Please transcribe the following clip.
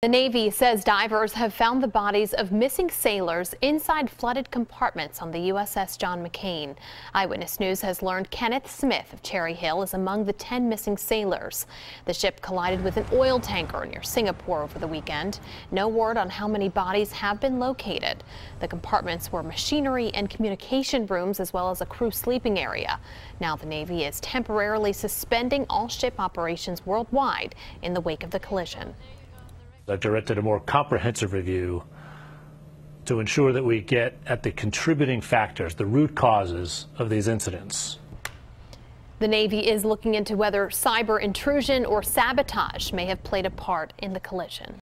The Navy says divers have found the bodies of missing sailors inside flooded compartments on the USS John McCain. Eyewitness News has learned Kenneth Smith of Cherry Hill is among the 10 missing sailors. The ship collided with an oil tanker near Singapore over the weekend. No word on how many bodies have been located. The compartments were machinery and communication rooms as well as a crew sleeping area. Now the Navy is temporarily suspending all ship operations worldwide in the wake of the collision. I've directed a more comprehensive review to ensure that we get at the contributing factors, the root causes of these incidents. The Navy is looking into whether cyber intrusion or sabotage may have played a part in the collision.